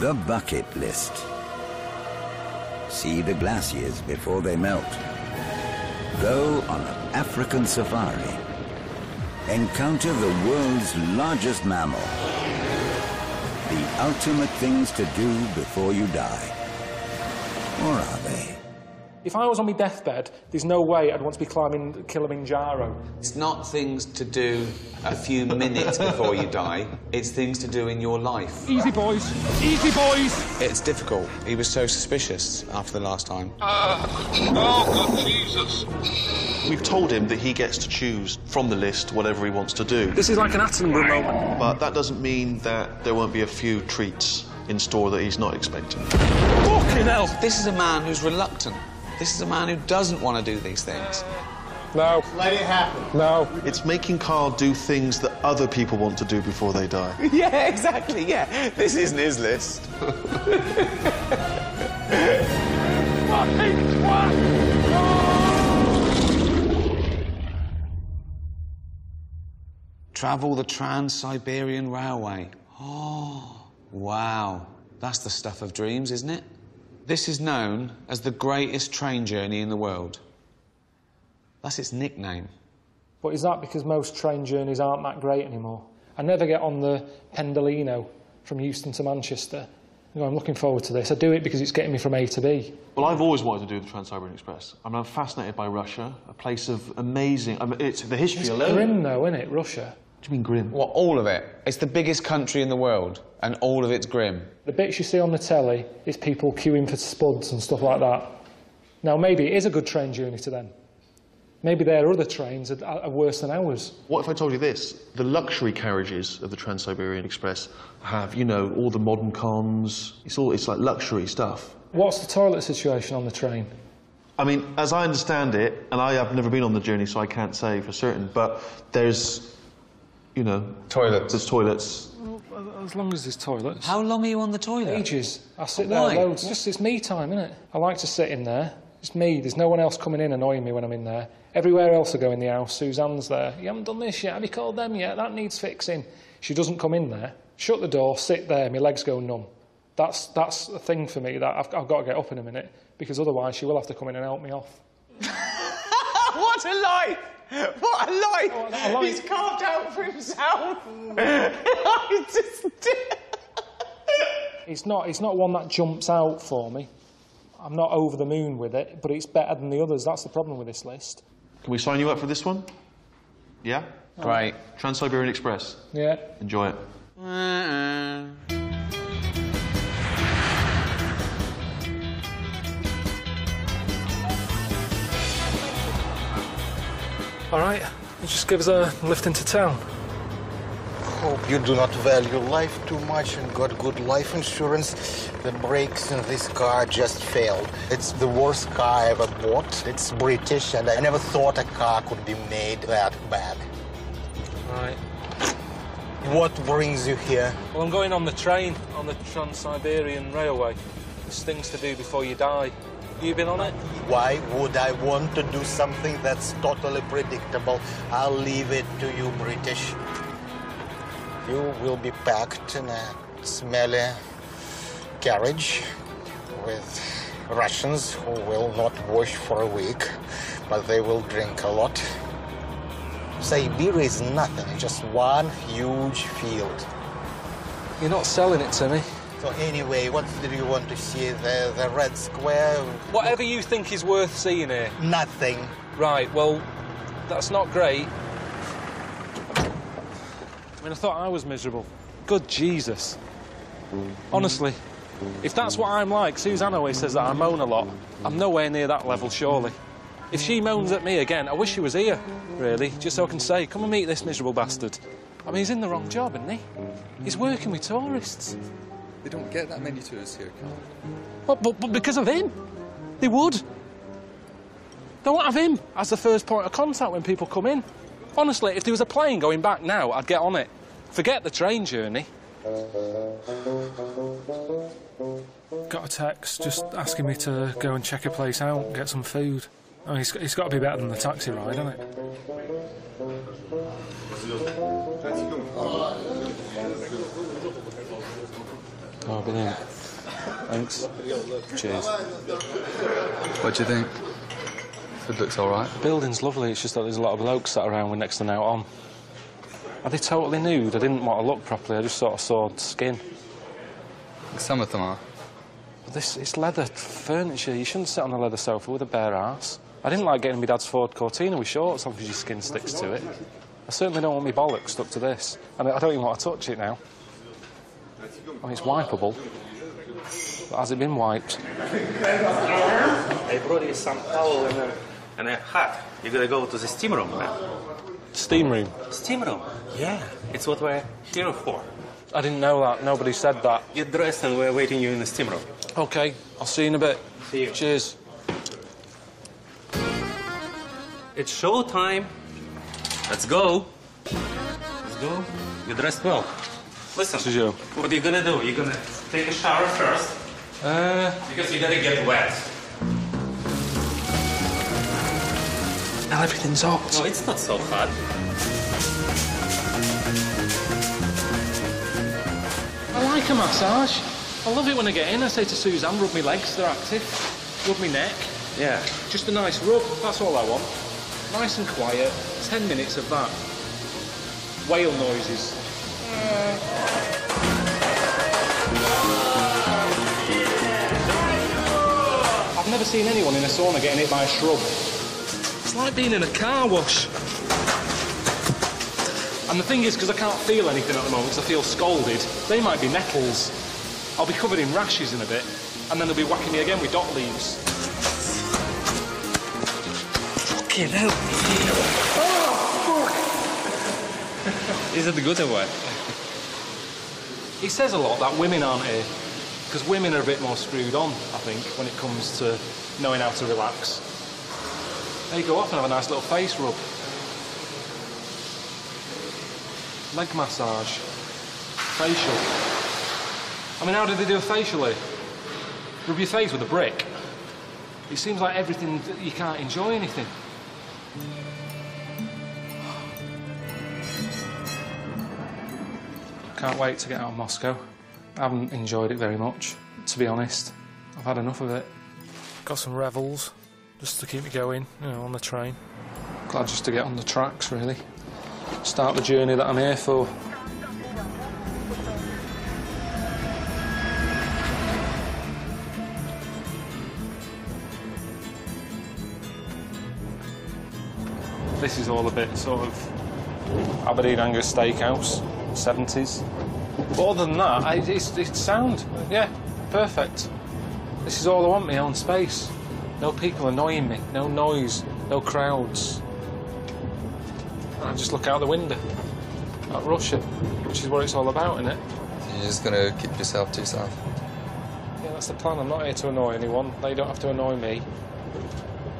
The bucket list. See the glaciers before they melt. Go on an African safari. Encounter the world's largest mammal. The ultimate things to do before you die. Or are they? If I was on my deathbed, there's no way I'd want to be climbing Kilimanjaro. It's not things to do a few minutes before you die, it's things to do in your life. Easy, boys. Easy, boys. It's difficult. He was so suspicious after the last time. Uh, oh, God, Jesus. We've told him that he gets to choose from the list whatever he wants to do. This is like an Attenborough moment. But that doesn't mean that there won't be a few treats in store that he's not expecting. Fucking hell. This is a man who's reluctant. This is a man who doesn't want to do these things. No. Let it happen. No. It's making Karl do things that other people want to do before they die. yeah, exactly, yeah. This isn't his list. Travel the Trans-Siberian Railway. Oh, wow. That's the stuff of dreams, isn't it? This is known as the greatest train journey in the world. That's its nickname. But is that because most train journeys aren't that great anymore? I never get on the Pendolino from Euston to Manchester. You know, I'm looking forward to this. I do it because it's getting me from A to B. Well, I've always wanted to do the Trans-Siberian Express. I mean, I'm fascinated by Russia, a place of amazing... I mean, it's the history It's alone. grim, though, isn't it, Russia? What do you mean grim? Well, all of it? It's the biggest country in the world, and all of it's grim. The bits you see on the telly is people queuing for spuds and stuff like that. Now, maybe it is a good train journey to them. Maybe their other trains are, are worse than ours. What if I told you this? The luxury carriages of the Trans-Siberian Express have, you know, all the modern cons. It's all, it's like luxury stuff. What's the toilet situation on the train? I mean, as I understand it, and I have never been on the journey, so I can't say for certain, but there's, you know... Toilets. There's toilets. As long as there's toilets. How long are you on the toilet? Ages. I sit Why? there loads. Just it's me time, isn't it? I like to sit in there. It's me. There's no one else coming in annoying me when I'm in there. Everywhere else I go in the house, Suzanne's there. You haven't done this yet. Have you called them yet? That needs fixing. She doesn't come in there. Shut the door, sit there. My legs go numb. That's that's a thing for me that I've, I've got to get up in a minute because otherwise she will have to come in and help me off. what a life! What a life! Oh, a life. He's carved out for himself. I just... It's not it's not one that jumps out for me. I'm not over the moon with it, but it's better than the others. That's the problem with this list. Can we sign you up for this one? Yeah? Right. Trans-Siberian Express. Yeah. Enjoy it. Uh-uh. All right. You just give us a lift into town. Hope you do not value life too much and got good life insurance. The brakes in this car just failed. It's the worst car I ever bought. It's British, and I never thought a car could be made that bad. Right. What brings you here? Well, I'm going on the train on the Trans-Siberian Railway. There's things to do before you die. You been on it? Why would I want to do something that's totally predictable? I'll leave it to you, British. You will be packed in a smelly carriage with Russians who will not wash for a week, but they will drink a lot. Siberia is nothing, just one huge field. You're not selling it to me. So anyway, what do you want to see? The, the red square? Whatever you think is worth seeing here. Nothing. Right, well, that's not great. I mean, I thought I was miserable. Good Jesus. Honestly, if that's what I'm like, Suzanne always says that I moan a lot. I'm nowhere near that level, surely. If she moans at me again, I wish she was here, really, just so I can say, come and meet this miserable bastard. I mean, he's in the wrong job, isn't he? He's working with tourists. They don't get that many tourists here, Karl. But, but, but because of him, they would. They won't have him as the first point of contact when people come in. Honestly, if there was a plane going back now, I'd get on it. Forget the train journey. Got a text just asking me to go and check a place out, get some food. Oh, it's, it's got to be better than the taxi ride, hasn't it? Oh, brilliant. Thanks. Cheers. What do you think? It looks all right. The building's lovely, it's just that there's a lot of blokes sat around with next to now on. Are they totally nude? I didn't want to look properly, I just sort of saw skin. Some of them are. But this it's leather furniture. You shouldn't sit on a leather sofa with a bare ass. I didn't like getting my dad's Ford Cortina with shorts on because your skin sticks to it. I certainly don't want my bollocks stuck to this. And I don't even want to touch it now. I mean, it's wipeable. But has it been wiped? I brought you some towel and a, and a hat. You're gonna go to the steam room now. Steam room. Steam room? Yeah. It's what we're here for. I didn't know that. Nobody said that. Get dressed and we're waiting you in the steam room. Okay, I'll see you in a bit. See you. Cheers. It's show time. Let's go. Let's go. You're dressed well. Listen. What are you gonna do? You're gonna take a shower first Uh, because you're gonna get wet. now everything's hot. No, it's not so hot. I like a massage. I love it when I get in. I say to Suzanne, rub my legs, they're active. Rub my neck. Yeah. Just a nice rub, that's all I want. Nice and quiet. Ten minutes of that. Whale noises. I've never seen anyone in a sauna getting hit by a shrub. It's like being in a car wash. And the thing is, because I can't feel anything at the moment, because I feel scalded, they might be nettles. I'll be covered in rashes in a bit, and then they'll be whacking me again with dot leaves. Fucking hell. Is it good or what? He says a lot that women aren't here, because women are a bit more screwed on, I think, when it comes to knowing how to relax. There you go off and have a nice little face rub. Leg massage. Facial. I mean, how do they do a facial here? Rub your face with a brick. It seems like everything, you can't enjoy anything. Can't wait to get out of Moscow. I haven't enjoyed it very much, to be honest. I've had enough of it. Got some revels, just to keep me going, you know, on the train. Glad just to get on the tracks, really. Start the journey that I'm here for. This is all a bit sort of Aberdeen Angus Steakhouse, 70s. But other than that, I, it's, it's sound. Yeah, perfect. This is all I want, my own space. No people annoying me, no noise, no crowds. I just look out the window at Russia, which is what it's all about, isn't it? You're just gonna keep yourself to yourself. Yeah, that's the plan. I'm not here to annoy anyone. They don't have to annoy me.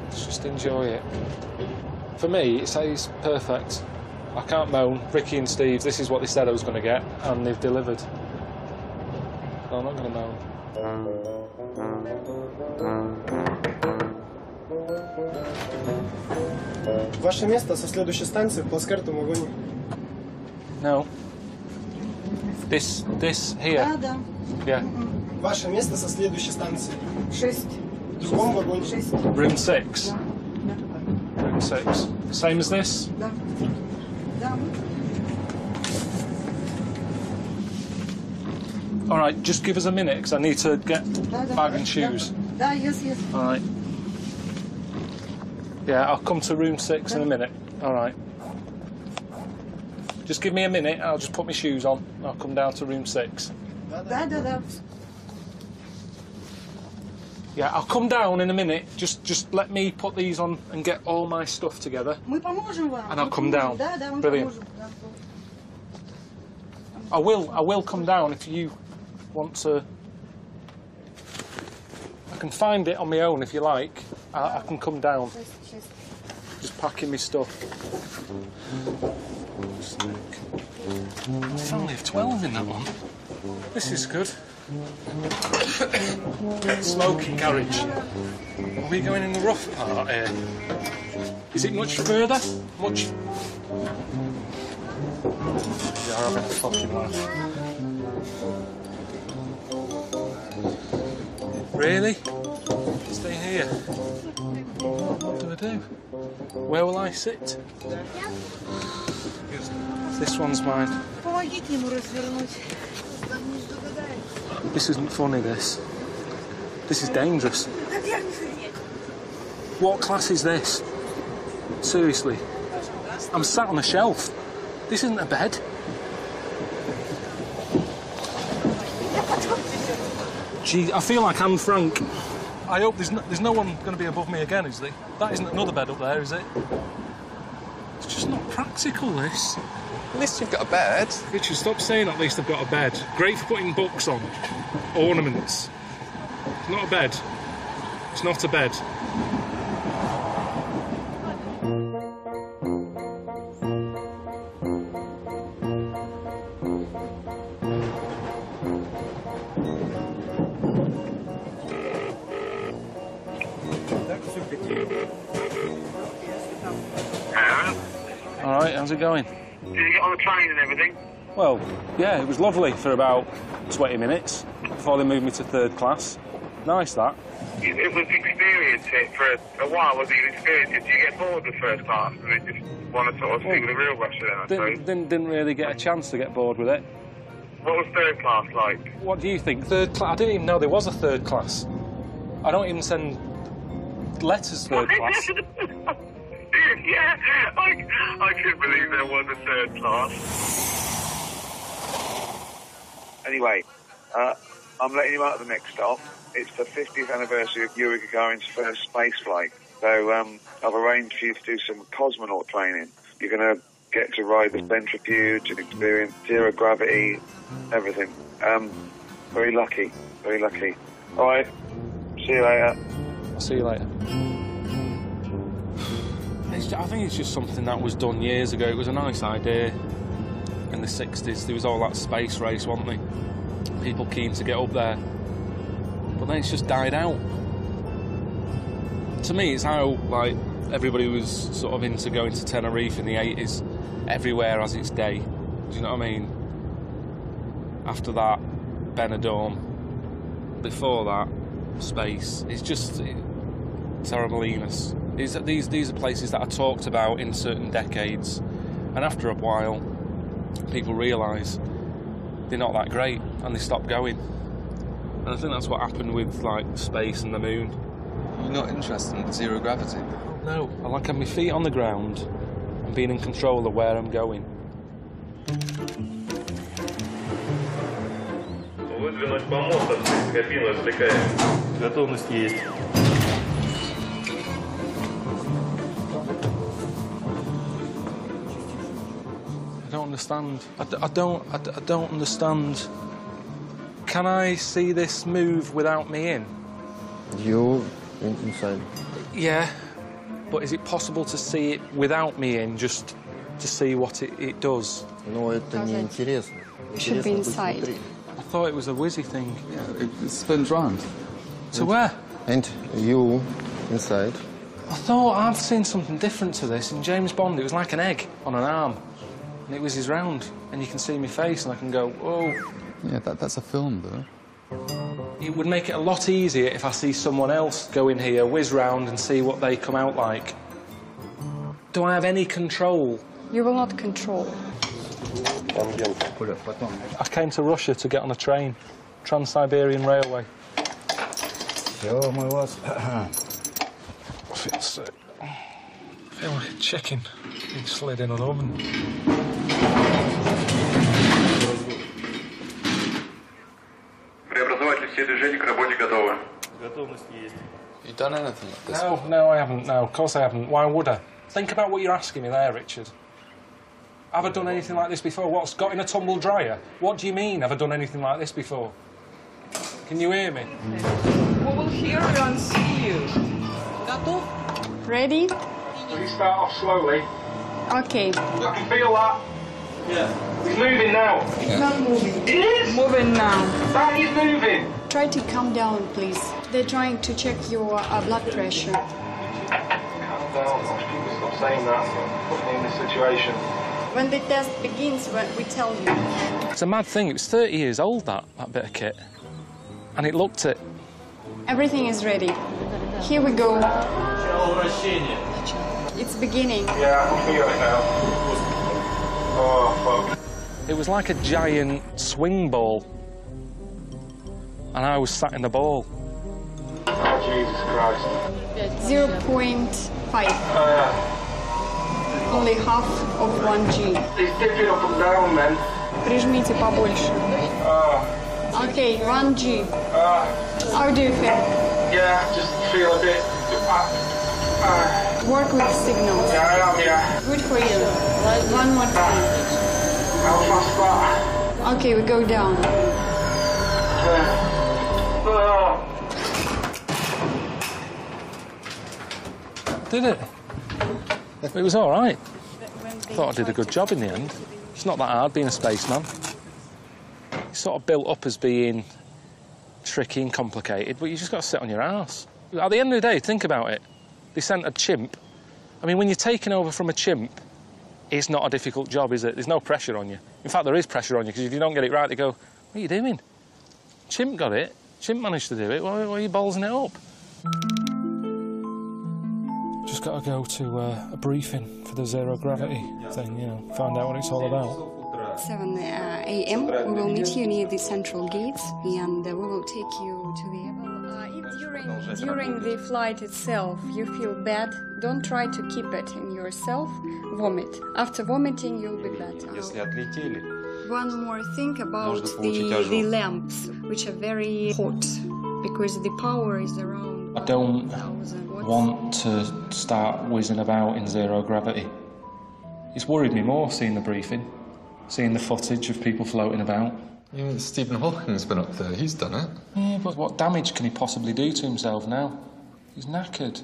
Let's just enjoy it. For me, it's, it's perfect. I can't moan. Ricky and Steve, this is what they said I was going to get, and they've delivered. No, I'm not going to moan. Ваше место со следующей станции в плацкартовом вагоне. No. This, this here. Да, да. Yeah. Ваше место со следующей станции. Шесть. В другом вагоне. Шесть. Room six. Да. Room six. Same as this? Да. All right, just give us a minute because I need to get bag and shoes. Yes, yes. All right. Yeah, I'll come to room six in a minute. All right. Just give me a minute. I'll just put my shoes on. I'll come down to room six. Yeah, I'll come down in a minute. Just just let me put these on and get all my stuff together. And I'll come down. Brilliant. I will I will come down if you want to. I can find it on my own if you like. I, I can come down. Just packing my stuff. A family of 12 in that one. This is good. Smoking garage. Are we going in the rough part here? Is it much further? Much. You're having a fucking laugh. Really? Stay here. What do I do? Where will I sit? This one's mine. Помогите ему развернуть. This isn't funny, this. This is dangerous. What class is this? Seriously. I'm sat on a shelf. This isn't a bed. Gee, I feel like Anne Frank. I hope there's no, there's no one going to be above me again, is there? That isn't another bed up there, is it? It's just not practical, this. At least you've got a bed. Richard, stop saying at least I've got a bed. Great for putting books on. Ornaments. It's not a bed. It's not a bed. All right, how's it going? Did you get on the train and everything? Well, yeah, it was lovely for about 20 minutes before they moved me to third class. Nice, that. It, it was experience it for a, a while, was it? You experienced it. Did you get bored with first class and then just want to sort of stick with the real then, I? Didn't, didn't, didn't really get a chance to get bored with it. What was third class like? What do you think? Third class? I didn't even know there was a third class. I don't even send letters third class. yeah, I, I couldn't believe there was a third class. Anyway, uh, I'm letting you out of the next stop. It's the 50th anniversary of Yuri Gagarin's first space flight. So um, I've arranged for you to do some cosmonaut training. You're going to get to ride the centrifuge and experience zero gravity, everything. Um, very lucky, very lucky. All right, see you later. I'll see you later. It's, I think it's just something that was done years ago. It was a nice idea in the 60s. There was all that space race, wasn't there? People keen to get up there. But then it's just died out. To me, it's how, like, everybody was sort of into going to Tenerife in the 80s. Everywhere has its day. Do you know what I mean? After that, Benidorm. Before that, space. It's just eh, it, Torremolinos. These, these, these are places that are talked about in certain decades, and after a while, people realise they're not that great and they stop going. And I think that's what happened with like space and the moon. You're not interested in zero gravity? No, I like having my feet on the ground and being in control of where I'm going. Выдвинуть помост от кабину отвлекаем. Готовность есть. understand. I, d- I don't. I, d- I don't understand. Can I see this move without me in? You in, inside. Yeah, but is it possible to see it without me in, just to see what it, it does? Но это не интересно. You should be inside. I thought it was a whizzy thing. Yeah, it, it spins round. To where? And you inside. I thought I've seen something different to this in James Bond. It was like an egg on an arm, and it was his round, and you can see my face, and I can go, whoa. Yeah, that, that's a film, though. It would make it a lot easier if I see someone else go in here, whiz round, and see what they come out like. Do I have any control? You will not control. I came to Russia to get on a train, Trans-Siberian Railway. Все, мы вас. I feel sick. I feel like a chicken being slid in an oven. Готовность есть. You done anything like this? No, no, I haven't. No, of course I haven't. Why would I? Think about what you're asking me there, Richard. Have I done anything like this before? What's got in a tumble dryer? What do you mean? Have I done anything like this before? Can you hear me? We will hear you and see you. Готов? Ready? Will you start off slowly? Okay. I can feel that. Yeah. He's moving now. Not moving. It is. Moving now. That is moving. Try to calm down, please. They're trying to check your uh, blood pressure. Calm down. People stop saying that. Put me in this situation. When the test begins, we we tell you. It's a mad thing. It was 30 years old, that, that bit of kit. And it looked it. Everything is ready. Here we go. It's beginning. Yeah, I can feel it now. Oh, fuck. It was like a giant swing ball And I was sat in the ball. Oh, Jesus Christ. 0.5. Only half of 1G. He's dipping up and down, man. Прижмите побольше. Okay, 1G. How do you feel? Yeah, just feel a bit. Uh, uh, Work with signals. yeah, I am, yeah. Good for you. One more time. How fast that? Okay, we go down. Oh. Did it? It was all right. Thought I did a good job in the end. It's not that hard being a spaceman. It's sort of built up as being tricky and complicated, but you just got to sit on your ass. At the end of the day, think about it. They sent a chimp. I mean, when you're taking over from a chimp, it's not a difficult job, is it? There's no pressure on you. In fact, there is pressure on you because if you don't get it right, they go, "What are you doing?" Chimp got it. Chimp managed to do it. Why, why are you ballsing it up? Just got to go to uh, a briefing for the zero gravity thing, you know, find out what it's all about. 7 uh, a.m. We will meet you near the central gates and uh, we will take you to the airport. Uh, if during, during the flight itself you feel bad, don't try to keep it in yourself. Vomit. After vomiting, you'll be better. One more thing about the, the lamps, which are very hot, because the power is around. I don't want to start whizzing about in zero gravity. It's worried me more seeing the briefing, seeing the footage of people floating about. Even Stephen Hawking's been up there, he's done it. Yeah, but what damage can he possibly do to himself now? He's knackered.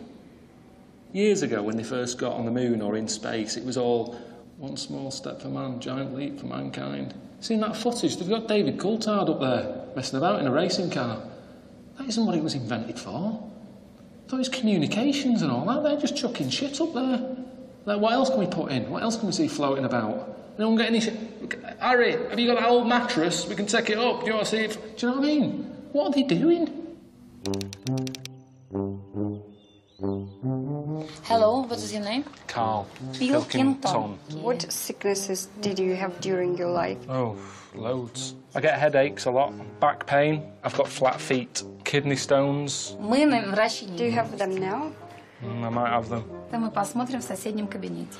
Years ago, when they first got on the moon or in space, it was all one small step for man, giant leap for mankind. Seen that footage? They've got David Coulthard up there messing about in a racing car. That isn't what it was invented for. It was communications and all that. They're just chucking shit up there. Like, what else can we put in? What else can we see floating about? No one get any shit. Harry, have you got that old mattress? We can take it up. Do you want to see if. Do you know what I mean? What are they doing? Hello, what is your name? Karl. Pilkington. What sicknesses did you have during your life? Oh, loads. I get headaches a lot, back pain, I've got flat feet, kidney stones. Do you have them now? Mm, I might have them. Да мы посмотрим в соседнем кабинете.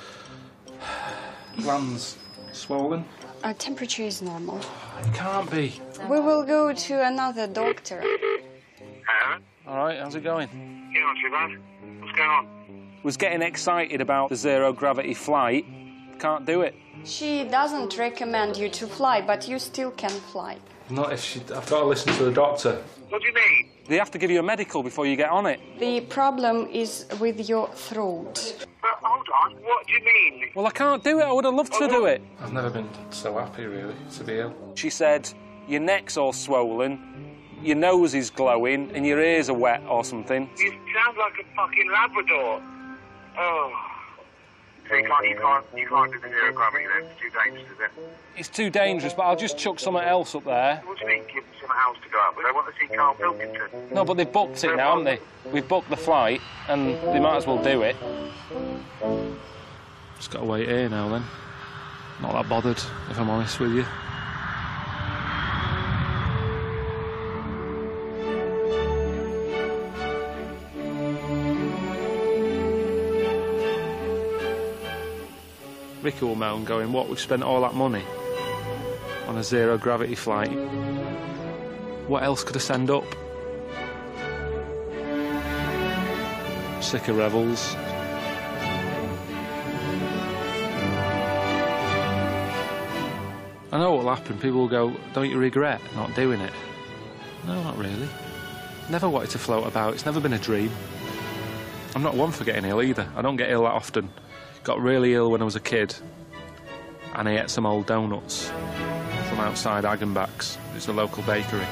Glands swollen. Our temperature is normal. It can't be. We will go to another doctor. All right, how's it going? Yeah, not too bad. What's going on? Was getting excited about the zero gravity flight. Can't do it. She doesn't recommend you to fly, but you still can fly. Not if she. I've got to listen to the doctor. What do you mean? They have to give you a medical before you get on it. The problem is with your throat. But hold on, what do you mean? Well, I can't do it. I would have loved to do it. I've never been so happy, really, to be ill. She said, Your neck's all swollen, your nose is glowing, and your ears are wet or something. You sound like a fucking Labrador. Oh. So you can't, you can't, you can't do the zero gravity then? It's too dangerous, is it? It's too dangerous, but I'll just chuck something else up there. What do you mean, give them something else to go up with? They want to see Karl Pilkington. No, but they've booked it now, haven't they? We've booked the flight, and they might as well do it. Just got to wait here now, then. Not that bothered, if I'm honest with you. Ricky will moan, going, What, we've spent all that money on a zero gravity flight? What else could I send up? Sick of Revels. I know what will happen. People will go, Don't you regret not doing it? No, not really. Never wanted to float about. It's never been a dream. I'm not one for getting ill either. I don't get ill that often. Got really ill when I was a kid, and I ate some old donuts from outside Agenbach's. It's a local bakery.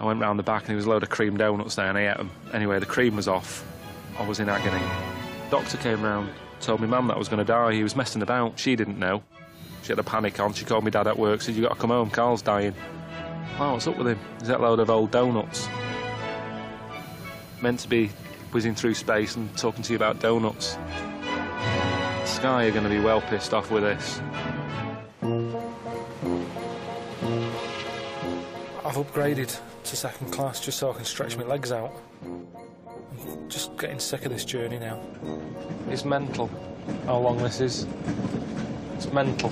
I went round the back and there was a load of cream donuts there, and I ate them. Anyway, the cream was off. I was in agony. Doctor came round, told me mum that I was going to die. He was messing about. She didn't know. She had a panic on. She called me dad at work. Said, "You got to come home. Karl's dying." Oh, what's up with him? Is that load of old donuts? Meant to be whizzing through space and talking to you about donuts. Sky are going to be well pissed off with this. I've upgraded to second class just so I can stretch my legs out. I'm just getting sick of this journey now. It's mental how long this is. It's mental.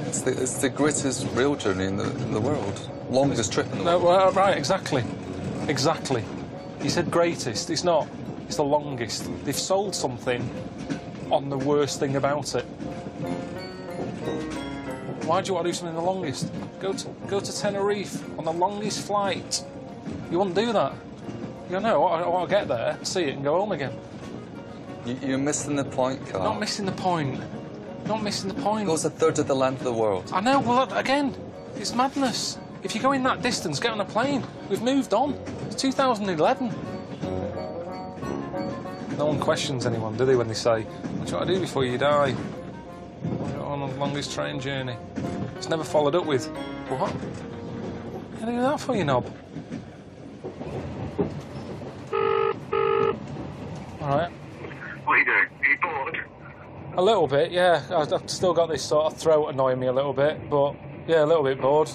It's the, it's the greatest rail journey in the, in the world. Longest trip in the No, world. well, right, exactly. Exactly. You said greatest. It's not. It's the longest. They've sold something on the worst thing about it. Why do you want to do something the longest? Go to go to Tenerife on the longest flight. You wouldn't do that. You no, I, I want to get there, see it, and go home again. You, you're missing the point, Karl. Not missing the point. Not missing the point. Goes a third of the length of the world. I know, well, again, it's madness. If you're going that distance, get on a plane. We've moved on. It's 2011. No one questions anyone, do they, when they say, What do you want to do before you die? On the longest train journey. It's never followed up with, What? I do that for you, knob? All right. What are you doing? Are you bored? A little bit, yeah. I- I've still got this sort of throat annoying me a little bit, but yeah, a little bit bored.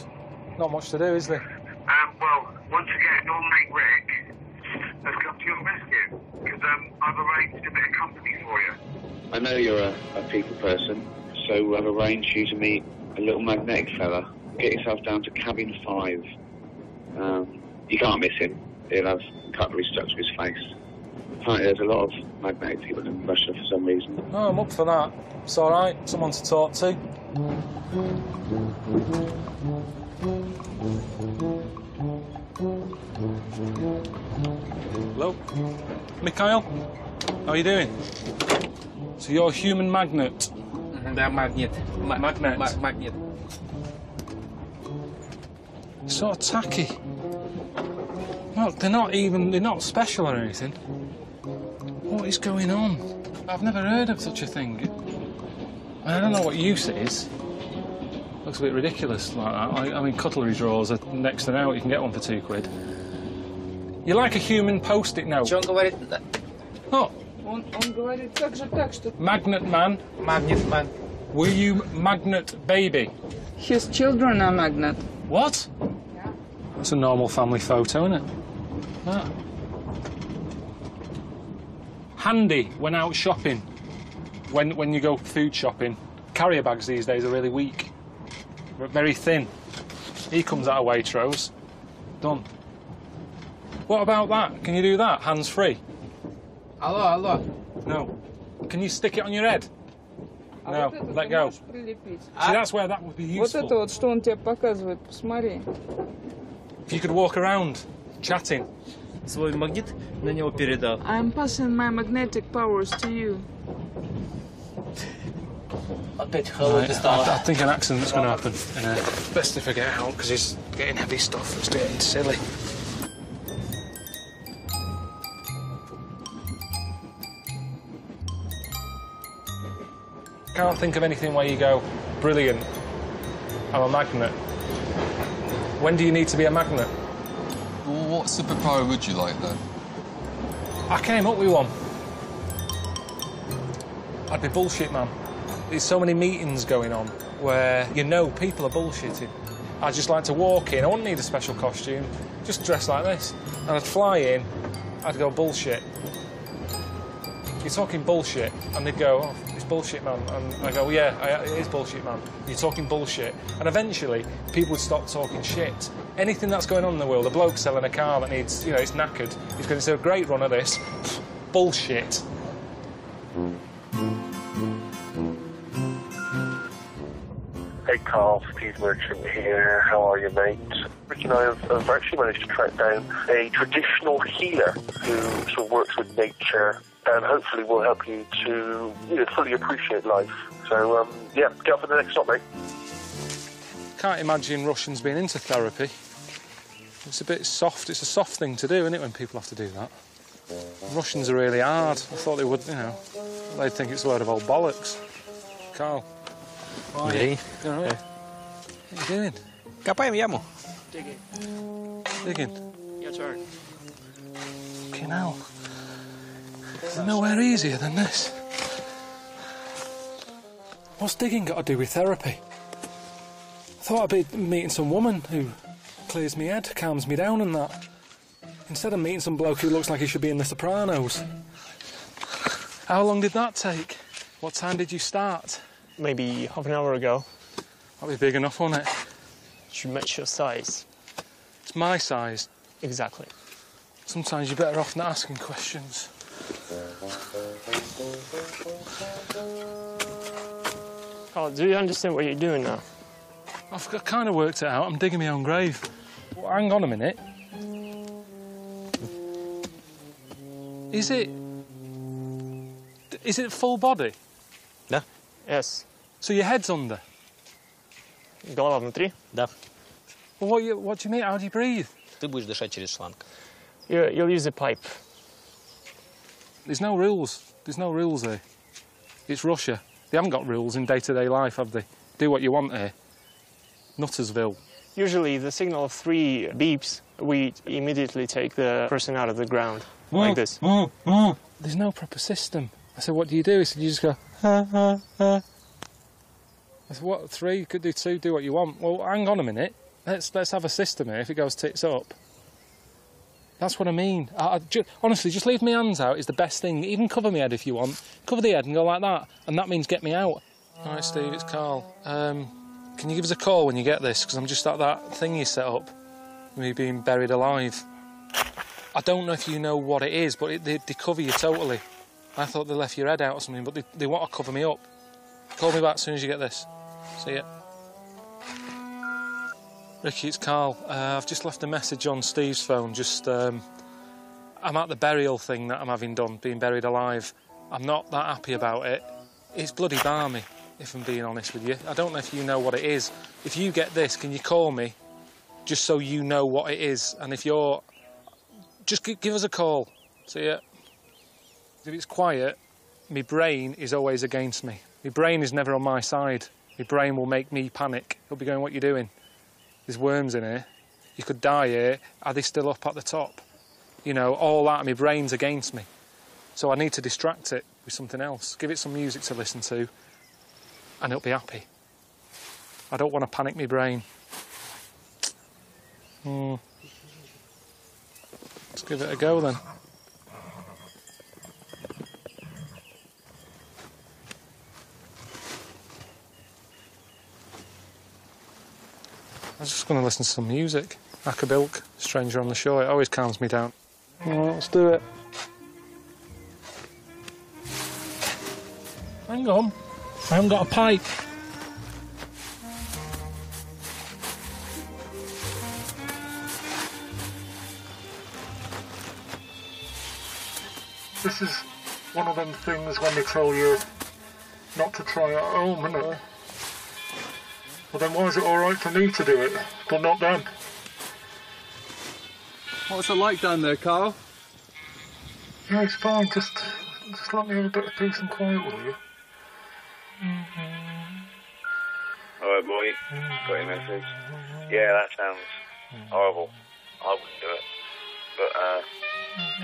Not much to do, is there? Um, well, once again, mate Rick has come to your rescue um, I've arranged a bit of company for you. I know you're a, a people person, so I've arranged you to meet a little magnetic fella. Get yourself down to cabin five. Um, you can't miss him. He'll have cutlery stuck to his face. Apparently, there's a lot of magnetic people in Russia for some reason. Oh, I'm up for that. It's all right. Someone to talk to. Hello? Mikhail? How are you doing? So you're a human magnet? Mm-hmm, да, magnet. Ma magnet. Ma magnet. Sort of tacky. Well, they're not even, they're not special or anything. What is going on? I've never heard of such a thing. I don't know what use it is Looks a bit ridiculous like that. I, I mean, cutlery drawers are next to now. You can get one for two quid. You're like a human post-it note. Что он говорит? Oh, Он, он говорит как же так, что magnet man. Магнит, маг... Were you magnet baby? his children are magnet. What? That's a normal family photo, isn't it? Ah. Handy when out shopping. When when you go food shopping, carrier bags these days are really weak, They're very thin. He comes out of Waitrose. Done. What about that? Can you do that hands free? Алло, алло. No. Can you stick it on your head? А No. вот это Let ты go. можешь прилепить. See, that's where that would be Вот useful. это вот, что он тебе показывает, посмотри. If you could walk around chatting. Свой магнит на него передал. I'm passing my magnetic powers to you. a bit at the start. I, I, think an accident's going to happen. Best if I get out because he's getting heavy stuff. It's getting silly. Can't think of anything where you go, brilliant. I'm a magnet. When do you need to be a magnet? Well, what superpower would you like then? I came up with one. I'd be bullshit man. There's so many meetings going on where you know people are bullshitting. I'd just like to walk in. I wouldn't need a special costume. Just dress like this. And I'd fly in. I'd go bullshit. You're talking bullshit. And they'd go, oh, it's bullshit, man. And I go, yeah, I, it is bullshit, man. You're talking bullshit. And eventually, people would stop talking shit. Anything that's going on in the world, a bloke selling a car that needs, you know, it's knackered. He's going to do a great run of this. Bullshit. Hey Karl, Steve Merchant here. How are you, mate? Rick and I have, have actually managed to track down a traditional healer who sort of works with nature and hopefully will help you to you know, fully appreciate life. So, um, yeah, get up for the next stop, mate. Can't imagine Russians being into therapy. It's a bit soft. It's a soft thing to do, isn't it, when people have to do that? Russians are really hard. I thought they would, you know, they'd think it's a load of old bollocks. Karl. Oye, sí. Eh. ¿Qué doing? Capaz me llamo. Digging. Digging. Your turn. Okay, now. Nowhere easier than this. What's digging got to do with therapy? I thought I'd be meeting some woman who clears me head, calms me down and that. Instead of meeting some bloke who looks like he should be in The Sopranos. How long did that take? What time did you start? Maybe half an hour ago. That'll be big enough, won't it? Should match your size. It's my size. Exactly. Sometimes you're better off not asking questions. Oh, do you understand what you're doing now? I've kind of worked it out. I'm digging my own grave. Well, hang on a minute. Is it? Is it full body? Да. Yes. So your head's under? Голова внутри? Да. Well, what, you, what do you mean? How do you breathe? Ты будешь дышать через шланг. You, you'll use a pipe. There's no rules. There's no rules here. It's Russia. They haven't got rules in day-to-day life, have they? Do what you want here. Nuttersville. Usually, the signal of three beeps, we immediately take the person out of the ground. Like this. There's no proper system. I said, what do you do? He said, you just go, ha, ha, ha. I said, what, three? You could do two, do what you want. Well, hang on a minute. Let's, let's have a system here if it goes tits up. That's what I mean. I, I honestly, just leave my hands out is the best thing. Even cover my head if you want. Cover the head and go like that. And that means get me out. All right, Steve, it's Karl. Um, can you give us a call when you get this? Because I'm just at that thing you set up. Me being buried alive. I don't know if you know what it is, but it, they, they cover you totally. I thought they left your head out or something, but they, they want to cover me up. Call me back as soon as you get this. See ya. Ricky, it's Karl. Uh, I've just left a message on Steve's phone. Just, um, I'm at the burial thing that I'm having done, being buried alive. I'm not that happy about it. It's bloody balmy, if I'm being honest with you. I don't know if you know what it is. If you get this, can you call me, just so you know what it is? And if you're, just gi- give us a call. See ya. If it's quiet, my brain is always against me. My brain is never on my side. My brain will make me panic. It'll be going, what you doing? There's worms in here. You could die here. Are they still up at the top? You know, all that, my brain's against me. So I need to distract it with something else. Give it some music to listen to, and it'll be happy. I don't want to panic my brain. Hmm. Let's give it a go then. I was just going to listen to some music. Acker Bilk, Stranger on the Shore. It always calms me down. Well, let's do it. Hang on. I haven't got a pipe. This is one of them things when they tell you not to try at home, isn't it? Well, then why is it all right for me to do it, but not them? What's it like down there, Karl? Yeah, it's fine. Just, just let me have a bit of peace and quiet, will you? Alright, boy. Got your message. Yeah, that sounds horrible. I wouldn't do it. But, uh,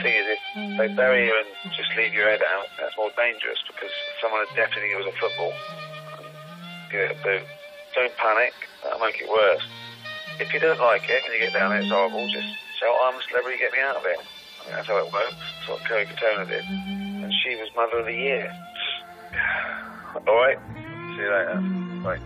thing is, if they bury you and just leave your head out, that's more dangerous because someone would definitely give us a football and give it a boot. Don't panic, that'll make it worse. If you don't like it and you get down there, it's horrible, just say, oh, I'm a celebrity, get me out of here. I mean, that's how it works. That's what Kerry Katona did. And she was Mother of the Year. Alright? See you later. Bye.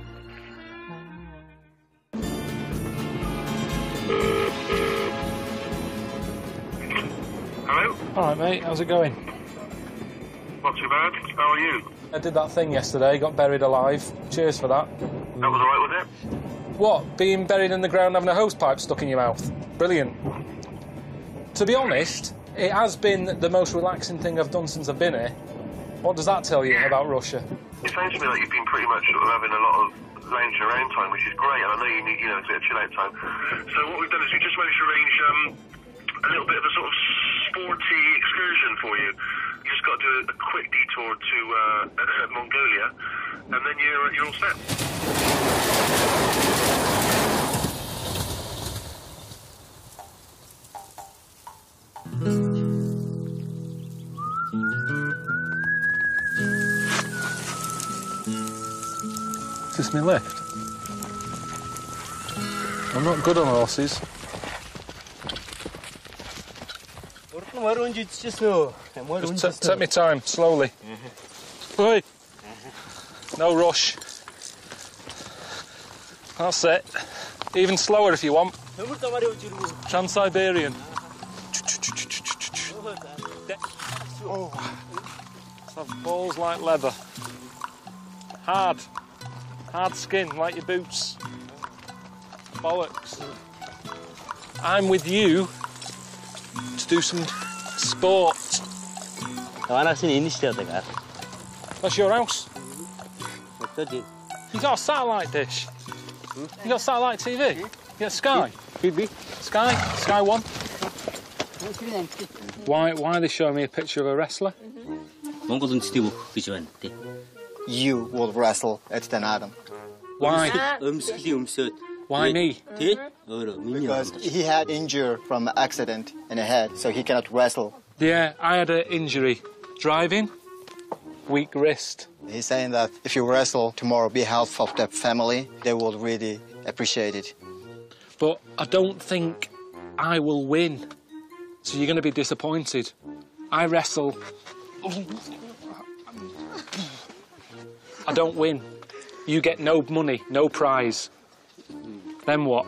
Hello? All right, mate. How's it going? Not too bad. How are you? I did that thing yesterday. Got buried alive. Cheers for that. That was alright with it? What? Being buried in the ground having a hose pipe stuck in your mouth? Brilliant. To be honest, it has been the most relaxing thing I've done since I've been here. What does that tell you about Russia? It sounds to me like you've been pretty much sort of having a lot of lounging around time, which is great, and I know you need, you know, a bit of chill out time. So what we've done is we just managed to arrange um, a little bit of a sort of sporty excursion for you. You just got to do a quick detour to uh, Mongolia, and then you're, uh, you're all set. Is me left? I'm not good on horses. Just take me time, slowly. Oi! No rush. That's it. Even slower if you want. Trans-Siberian. Oh. Have balls like leather. Hard. Hard skin, like your boots. Bollocks. I'm with you to do some sport. That's your house? You got a satellite dish? You got satellite TV? You got Sky? Sky? Sky One? Why, why are they showing me a picture of a wrestler? You will wrestle at the Naadam. Why? Why me? Because he had injury from accident in the head, so he cannot wrestle. Yeah, I had an injury. Driving, weak wrist. He's saying that if you wrestle tomorrow, be half of the family, they will really appreciate it. But I don't think I will win. So you're going to be disappointed. I wrestle. I don't win. You get no money, no prize. Then what?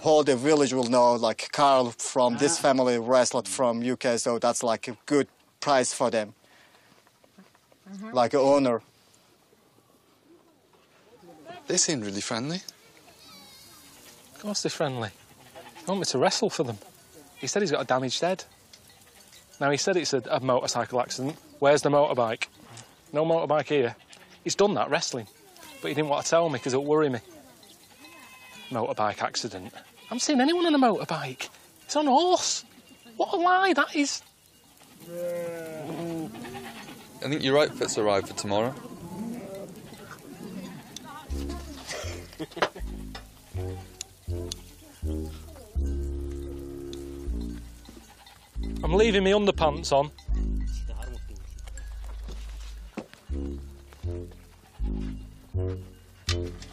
Whole the village will know, like Karl from this ah. family wrestled from UK, so that's like a good prize for them. Mm-hmm. Like an honor. They seem really friendly. Of course they're friendly. They want me to wrestle for them. He said he's got a damaged head. Now, he said it's a, a motorcycle accident. Where's the motorbike? No motorbike here. He's done that wrestling, but he didn't want to tell me because it'll worry me. Motorbike accident. I haven't seen anyone on a motorbike. It's on a horse. What a lie that is. I think your outfit's arrived for tomorrow. I'm leaving my underpants on.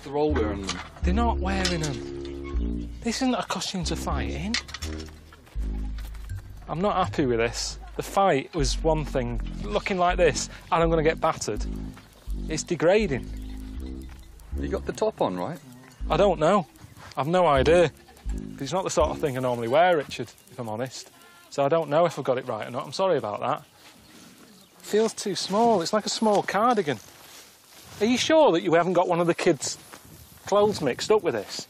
They're all wearing them. They're not wearing them. This isn't a costume to fight in. I'm not happy with this. The fight was one thing, looking like this, and I'm going to get battered. It's degrading. You got the top on, right? I don't know. I've no idea. It's not the sort of thing I normally wear, Richard, if I'm honest. So I don't know if I've got it right or not. I'm sorry about that. feels too small. It's like a small cardigan. Are you sure that you haven't got one of the kids' clothes mixed up with this?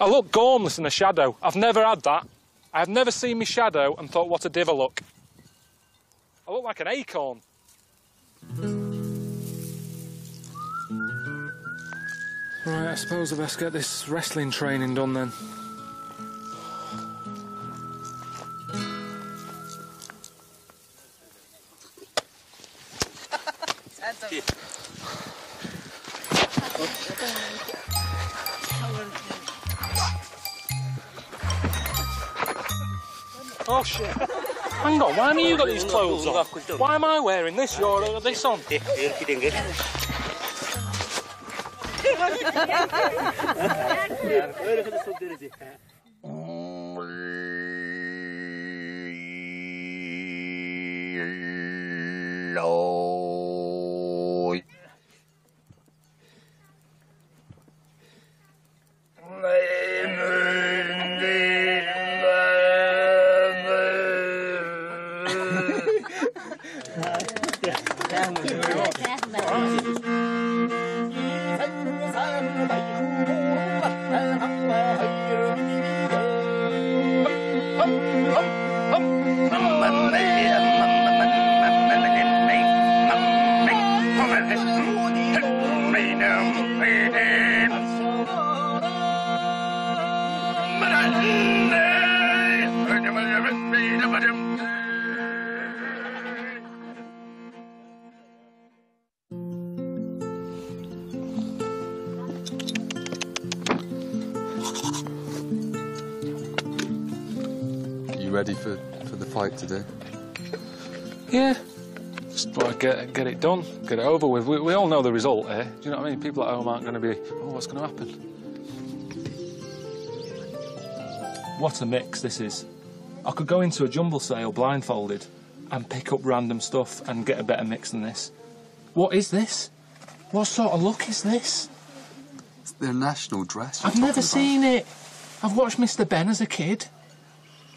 I look gormless in the shadow. I've never had that. I have never seen my shadow and thought, what a div I look. I look like an acorn. Right, I suppose I best get this wrestling training done then. Oh shit. Hang on, why haven't you got these clothes on? Why am I wearing this? You're uh, this on? Öyle kadar son derece. Lord. You ready for, for the fight today? Yeah, Just want to get, get it done, get it over with. We, we all know the result here. Do you know what I mean? People at home aren't going to be, oh, what's going to happen? What a mix this is. I could go into a jumble sale blindfolded and pick up random stuff and get a better mix than this. What is this? What sort of look is this? It's their national dress. I've never talking seen it. I've watched Mr. Benn as a kid.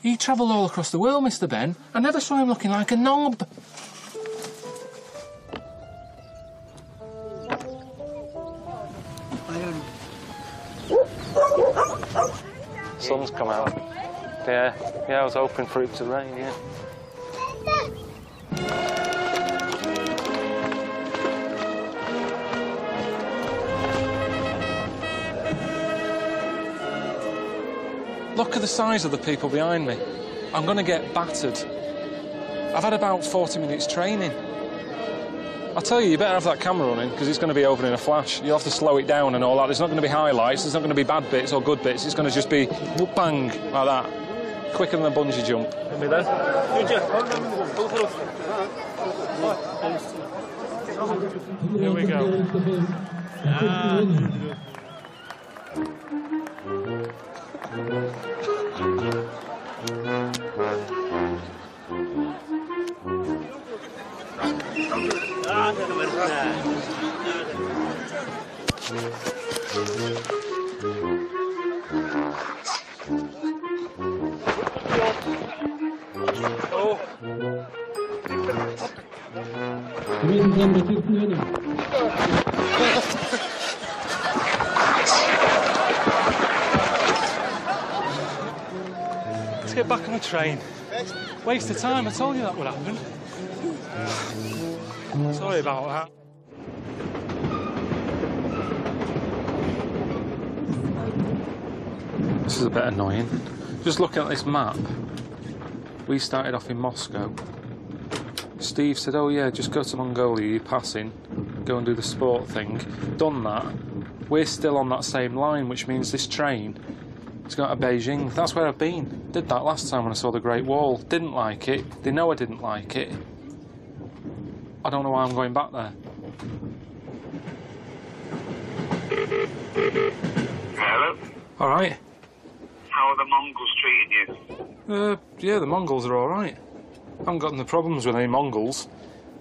He travelled all across the world, Mr. Benn. I never saw him looking like a knob. Sun's come out. Yeah, yeah, I was hoping for it to rain, yeah. Look at the size of the people behind me. I'm going to get battered. I've had about 40 minutes training. I tell you, you better have that camera running because it's going to be over in a flash. You'll have to slow it down and all that. There's not going to be highlights, there's not going to be bad bits or good bits. It's going to just be whoop, bang like that. Quicker than a bungee jump. Here we go. Ah. Let's get back on the train. Waste of time, I told you that would happen. Mm. Sorry about that. This is a bit annoying. Just looking at this map, we started off in Moscow. Steve said, Oh, yeah, just go to Mongolia, you're passing, go and do the sport thing. Done that. We're still on that same line, which means this train is going to Beijing. That's where I've been. Did that last time when I saw the Great Wall. Didn't like it. They know I didn't like it. I don't know why I'm going back there. Hello? All right. How are the Mongols treating you? Uh, yeah, the Mongols are all right. I haven't got no problems with any Mongols.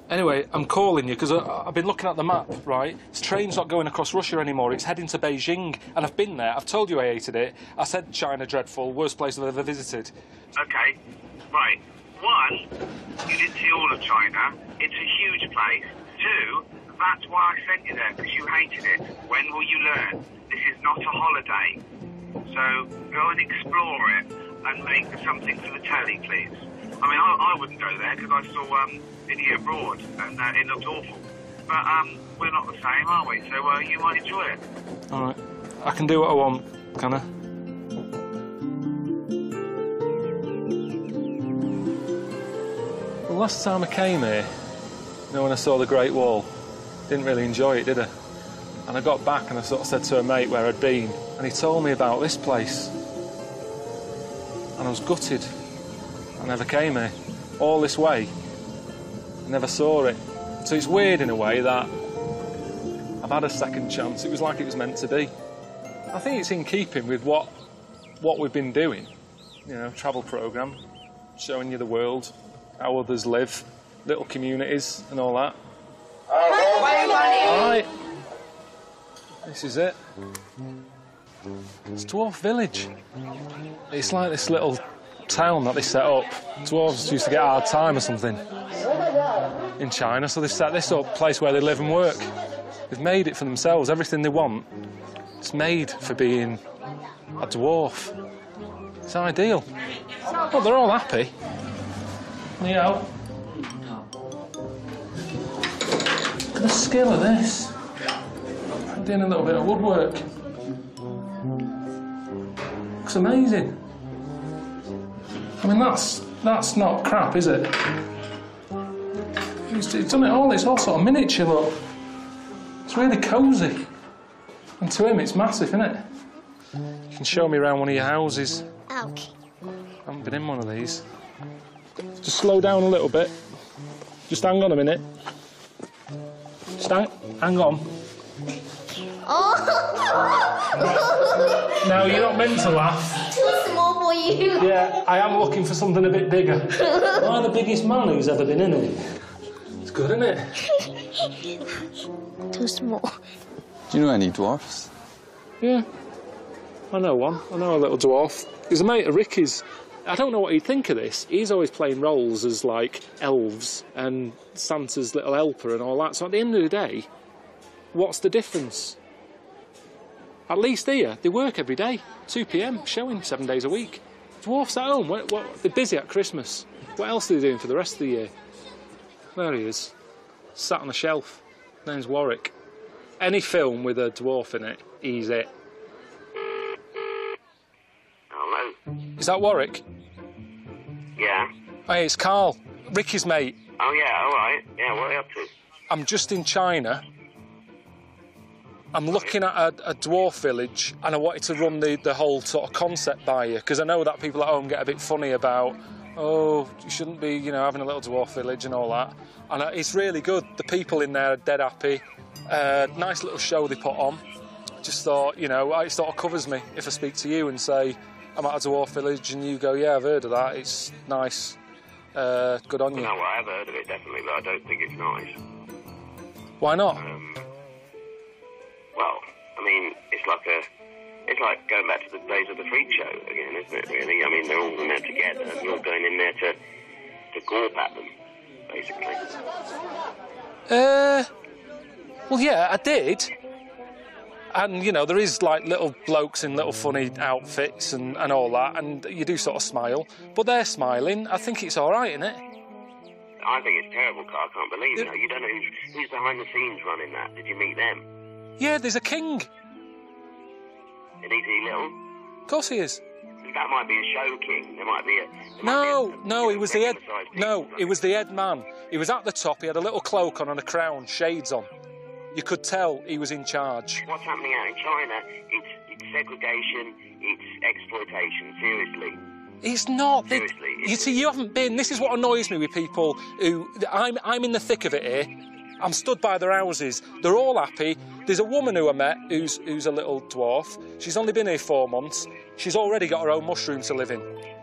Anyway, I'm calling you because I've been looking at the map, right? This train's not going across Russia anymore. It's heading to Beijing, and I've been there. I've told you I hated it. I said China dreadful, worst place I've ever visited. Okay, right. One, you didn't see all of China. It's a huge place. Two, that's why I sent you there, because you hated it. When will you learn? This is not a holiday. So go and explore it and make something for the telly, please. I mean, I, I wouldn't go there because I saw um, Idiot Abroad and uh, it looked awful. But um, we're not the same, are we? So uh, you might enjoy it. All right. I can do what I want, can I? Last time I came here, you know, when I saw the Great Wall, didn't really enjoy it, did I? And I got back and I sort of said to a mate where I'd been, and he told me about this place. And I was gutted. I never came here. All this way. I never saw it. So it's weird in a way that I've had a second chance. It was like it was meant to be. I think it's in keeping with what what we've been doing. You know, travel program, showing you the world, how others live, little communities and all that. All right. This is it. It's Dwarf Village. It's like this little town that they set up. Dwarves used to get a hard time or something in China, so they set this up, place where they live and work. They've made it for themselves. Everything they want, it's made for being a dwarf. It's ideal. Well, they're all happy. At the skill of this. I'm doing a little bit of woodwork. Looks amazing. I mean, that's that's not crap, is it? He's, he's done it all. It's all sort of miniature look. It's really cosy. And to him, it's massive, isn't it? You can show me around one of your houses. Okay. I haven't been in one of these. Just slow down a little bit. Just hang on a minute. Stand, hang on. Oh. No, you're not meant to laugh. Too small for you. Yeah, I am looking for something a bit bigger. I'm I the biggest man who's ever been in it? It's good, isn't it? Too small. Do you know any dwarfs? Yeah. I know one. I know a little dwarf. He's a mate of Ricky's. I don't know what he'd think of this. He's always playing roles as like elves and Santa's little helper and all that. So at the end of the day, what's the difference? At least here, they work every day, 2 pm, showing seven days a week. Dwarfs at home, what, what, they're busy at Christmas. What else are they doing for the rest of the year? There he is, sat on a shelf. Name's Warwick. Any film with a dwarf in it, he's it. Hello. Is that Warwick? Yeah. Hey, it's Karl, Ricky's mate. Oh yeah. All right. Yeah. What are you up to? I'm just in China. I'm looking at a, a dwarf village and I wanted to run the, the whole sort of concept by you because I know that people at home get a bit funny about, oh, you shouldn't be, you know, having a little dwarf village and all that. And uh, it's really good. The people in there are dead happy. Uh, nice little show they put on. Just thought, you know, it sort of covers me if I speak to you and say, I'm at a dwarf village and you go, yeah, I've heard of that. It's nice. Uh, good on you. No, well, I have heard of it definitely, but I don't think it's nice. Why not? Um, well, I mean, it's like a, it's like going back to the days of the freak show again, isn't it? Really? I mean, they're all in there together, and you're going in there to, to gorp at them, basically. Uh, well, yeah, I did. And, you know, there is like little blokes in little funny outfits and, and all that, and you do sort of smile. But they're smiling. I think it's all right, isn't it? I think it's terrible, Karl. I can't believe it. You don't know who's, who's behind the scenes running that. Did you meet them? Yeah, there's a king. Is he little? Of course he is. That might be a show king. There might be a. No, no, he was the head. No, he was the head man. He was at the top. He had a little cloak on and a crown, shades on. You could tell he was in charge. What's happening out in China? It's, it's segregation. It's exploitation. Seriously. It's not. They- Seriously, you see, you haven't been. This is what annoys me with people who. I'm, I'm in the thick of it here. I'm stood by their houses. They're all happy. There's a woman who I met who's, who's a little dwarf. She's only been here four months. She's already got her own mushroom to live in.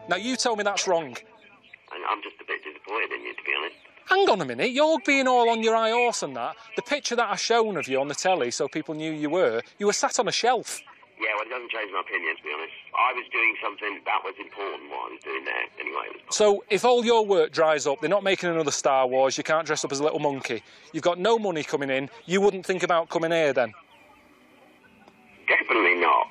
Now, you tell me that's wrong. And I'm just a bit disappointed in you, to be honest. Hang on a minute, you're being all on your high horse and that. The picture that I shown of you on the telly so people knew you were, you were sat on a shelf. Yeah, well, it doesn't change my opinion, to be honest. I was doing something that was important, what I was doing there. Anyway, So if all your work dries up, they're not making another Star Wars, you can't dress up as a little monkey, you've got no money coming in, you wouldn't think about coming here then? definitely not.